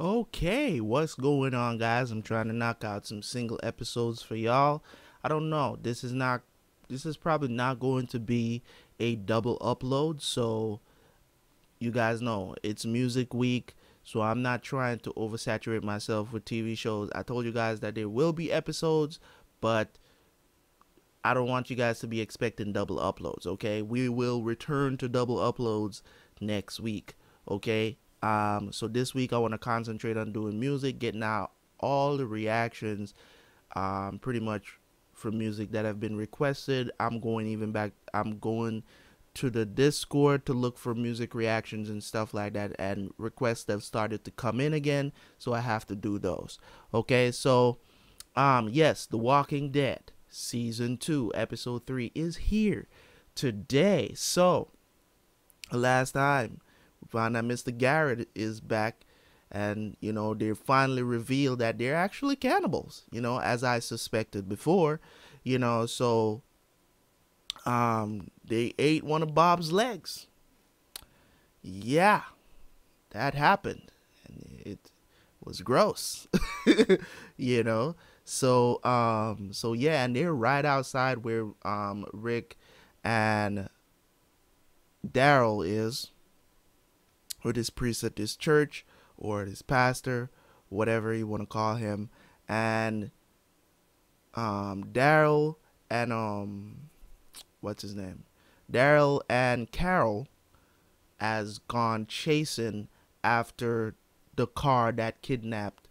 Okay, what's going on, guys? I'm trying to knock out some single episodes for y'all. I don't know. This is not. This is probably not going to be a double upload. So, you guys know it's music week. So I'm not trying to oversaturate myself with TV shows. I told you guys that there will be episodes, but I don't want you guys to be expecting double uploads, okay? We will return to double uploads next week, okay? Um so this week I want to concentrate on doing music, getting out all the reactions um pretty much from music that have been requested. I'm going even back I'm going to the Discord to look for music reactions and stuff like that and requests have started to come in again, so I have to do those. Okay? So um yes, The Walking Dead season 2 episode 3 is here today. So last time found out Mr. Garrett is back and you know they finally revealed that they're actually cannibals, you know, as I suspected before, you know, so um they ate one of Bob's legs. Yeah, that happened. And it was gross. you know. So um so yeah, and they're right outside where um Rick and Daryl is or this priest at this church or this pastor, whatever you want to call him. And um Daryl and um what's his name? Daryl and Carol has gone chasing after the car that kidnapped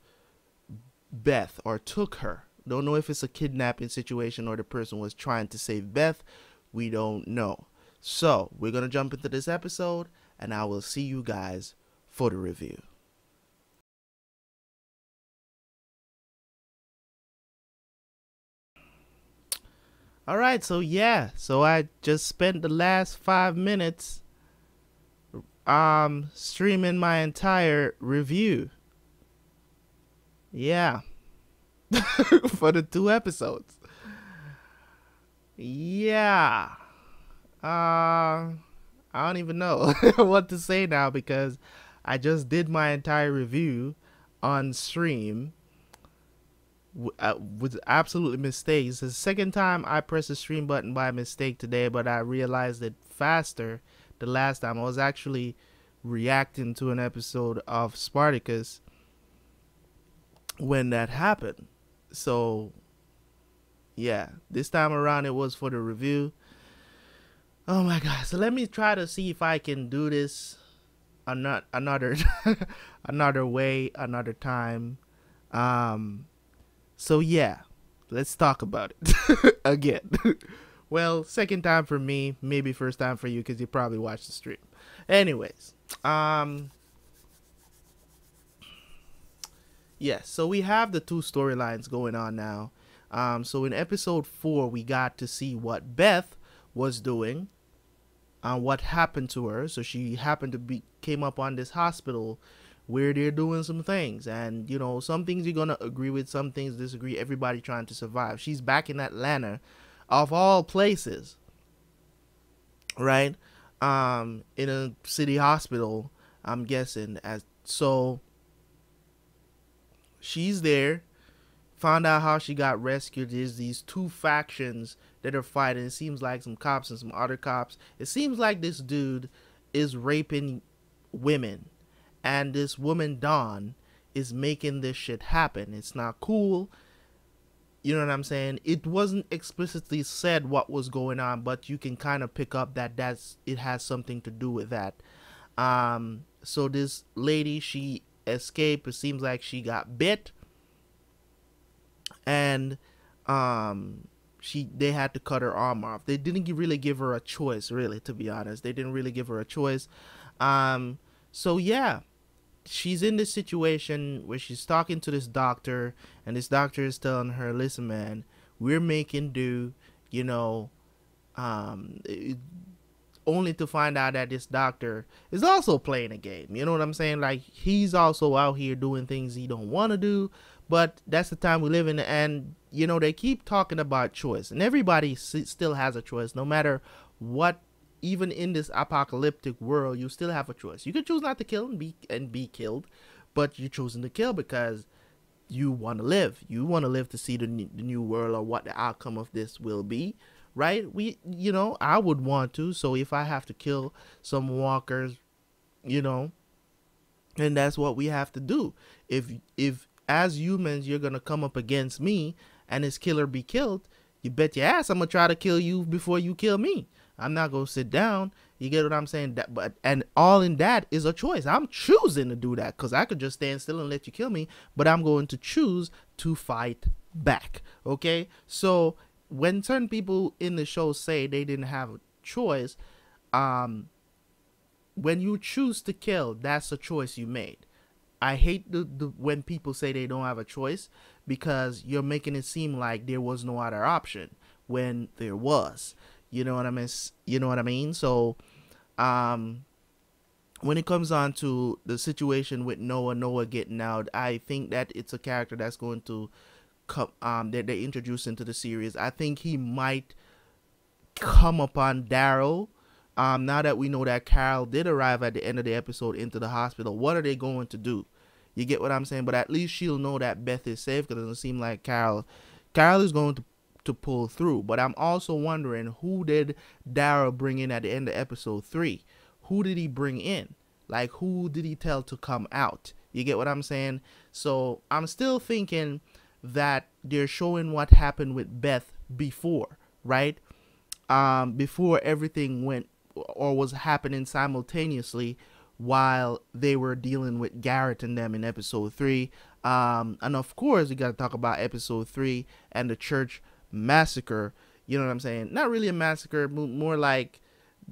Beth or took her. Don't know if it's a kidnapping situation or the person was trying to save Beth. We don't know. So, we're to jump into this episode and I will see you guys for the review. All right, so yeah, so I just spent the last 5 minutes um streaming my entire review. Yeah. for the two episodes. Yeah. Uh I don't even know what to say now because I just did my entire review on stream uh, with absolutely mistakes. The second time I pressed the stream button by mistake today, but I realized it faster the last time. I was actually reacting to an episode of Spartacus when that happened. So, yeah, this time around it was for the review. Oh my god! So let me try to see if I can do this another another another way, another time. Um, so yeah, let's talk about it again. well, second time for me, maybe first time for you because you probably watched the stream. Anyways, um, yes, so we have the two storylines going on now. Um, so in episode four, we got to see what Beth was doing on what happened to her. So she happened to be came up on this hospital where they're doing some things, and you know some things you're gonna agree with, some things disagree. Everybody trying to survive. She's back in Atlanta, of all places, right? Um, in a city hospital. I'm guessing as so. She's there found out how she got rescued. There's these two factions that are fighting. It seems like some cops and some other cops. It seems like this dude is raping women. And this woman, Dawn, is making this shit happen. It's not cool. You know what I'm saying? It wasn't explicitly said what was going on, but you can kind of pick up that that's it has something to do with that. Um, so this lady, she escaped. It seems like she got bit and um she they had to cut her arm off. They didn't really give her a choice, really, to be honest. They didn't really give her a choice. Um, so yeah, she's in this situation where she's talking to this doctor, and this doctor is telling her, "Listen, man, we're making do. You know, um, it, only to find out that this doctor is also playing a game. You know what I'm saying? Like he's also out here doing things he don't want to do, but that's the time we live in, and you know they keep talking about choice, and everybody still has a choice, no matter what. Even in this apocalyptic world, you still have a choice. You can choose not to kill and be and be killed, but you're choosing to kill because you want to live. You want to live to see the the new world or what the outcome of this will be, right? We, you know, I would want to. So if I have to kill some walkers, you know, and that's what we have to do. If if as humans you're gonna come up against me and this killer be killed, you bet your ass I'm gonna try to kill you before you kill me. I'm not gonna sit down. You get what I'm saying? That, but and all in that is a choice. I'm choosing to do that because I could just stand still and let you kill me, but I'm going to choose to fight back. Okay, so when certain people in the show say they didn't have a choice, um, when you choose to kill, that's a choice you made. I hate the, the when people say they don't have a choice because you're making it seem like there was no other option when there was. You know what I mean? You know what I mean? So, um, when it comes on to the situation with Noah, Noah getting out, I think that it's a character that's going to come. Um, that they introduce into the series. I think he might come upon Daryl um, now that we know that Carol did arrive at the end of the episode into the hospital, what are they going to do? You get what I'm saying? But at least she'll know that Beth is safe because it doesn't seem like Carol. Carol is going to to pull through. But I'm also wondering who did Daryl bring in at the end of episode three? Who did he bring in? Like who did he tell to come out? You get what I'm saying? So I'm still thinking that they're showing what happened with Beth before, right? Um, before everything went or was happening simultaneously while they were dealing with Garrett and them in episode three. Um, and of course, we got to talk about episode three and the church massacre. You know what I'm saying? Not really a massacre, more like,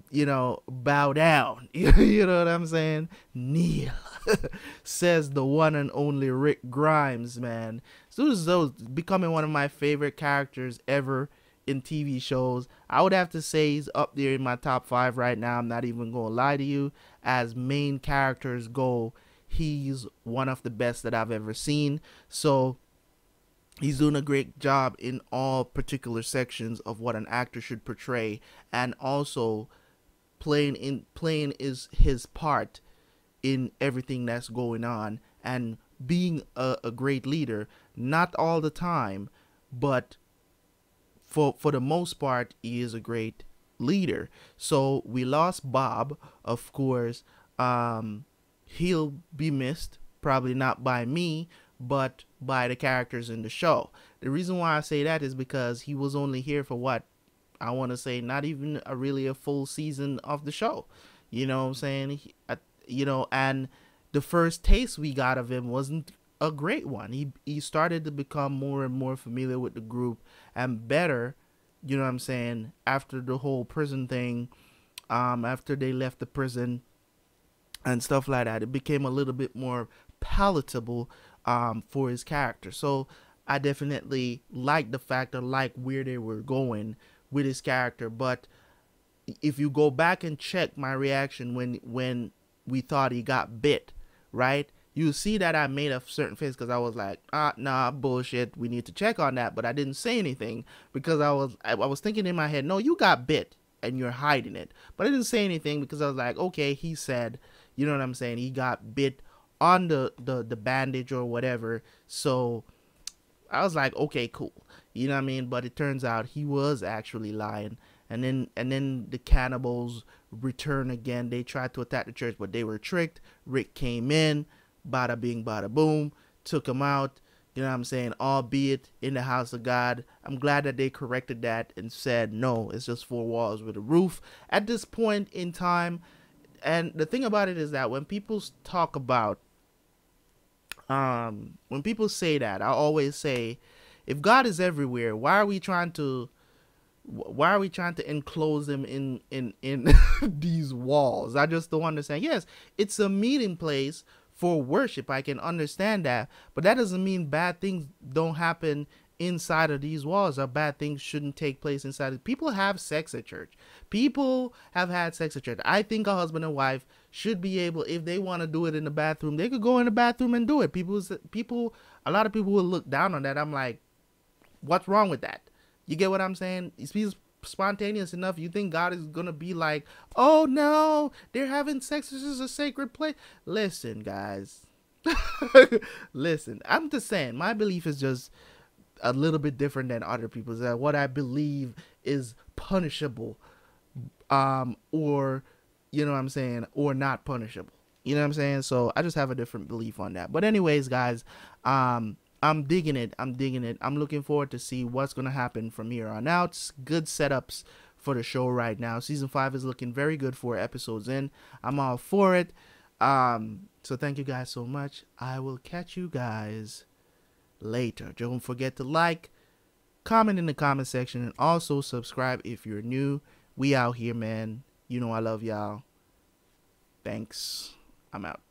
you know, bow down. you know what I'm saying? Kneel, says the one and only Rick Grimes, man. So this is becoming one of my favorite characters ever in TV shows. I would have to say he's up there in my top five right now. I'm not even going to lie to you. As main characters go, he's one of the best that I've ever seen. So he's doing a great job in all particular sections of what an actor should portray and also playing in playing is his part in everything that's going on and being a, a great leader not all the time but for for the most part, he is a great leader. So we lost Bob, of course. Um, he'll be missed, probably not by me, but by the characters in the show. The reason why I say that is because he was only here for what I want to say, not even a really a full season of the show. You know what I'm saying? He, uh, you know, and the first taste we got of him wasn't a great one. He he started to become more and more familiar with the group and better, you know what I'm saying, after the whole prison thing, um, after they left the prison and stuff like that. It became a little bit more palatable um, for his character. So I definitely like the fact or like where they were going with his character. But if you go back and check my reaction when when we thought he got bit, right? You see that I made a certain face because I was like, ah, nah, bullshit. We need to check on that. But I didn't say anything because I was I, I was thinking in my head, no, you got bit and you're hiding it. But I didn't say anything because I was like, okay, he said, you know what I'm saying? He got bit on the the the bandage or whatever. So I was like, okay, cool. You know what I mean? But it turns out he was actually lying. And then and then the cannibals return again. They tried to attack the church, but they were tricked. Rick came in bada bing, bada boom, took him out. You know what I'm saying? Albeit in the house of God. I'm glad that they corrected that and said, no, it's just four walls with a roof. At this point in time, and the thing about it is that when people talk about, um, when people say that, I always say, if God is everywhere, why are we trying to why are we trying to enclose him in in in these walls i just don't understand yes it's a meeting place for worship. I can understand that. But that doesn't mean bad things don't happen inside of these walls or bad things shouldn't take place inside of people have sex at church. People have had sex at church. I think a husband and wife should be able if they want to do it in the bathroom they could go in the bathroom and do it. People people a lot of people will look down on that. I'm like what's wrong with that? You get what i'm saying? These spontaneous enough, you think God is gonna be like, "Oh no, they're having sex. This is a sacred place." Listen, guys, Listen, I'm just saying, my belief is just a little bit different than other people's. That what I believe is punishable, um, or you know what I'm saying, or not punishable. You know what I'm saying? So I just have a different belief on that. But anyways, guys, um, I'm digging it. I'm digging it. I'm looking forward to see what's gonna happen from here on out. Good setups for the show right now. Season five is looking very good for episodes in. I'm all for it. Um, so thank you guys so much. I will catch you guys later. Don't forget to like, comment in the comment section, and also subscribe if you're new. We out here, man. You know I love y'all. Thanks. I'm out.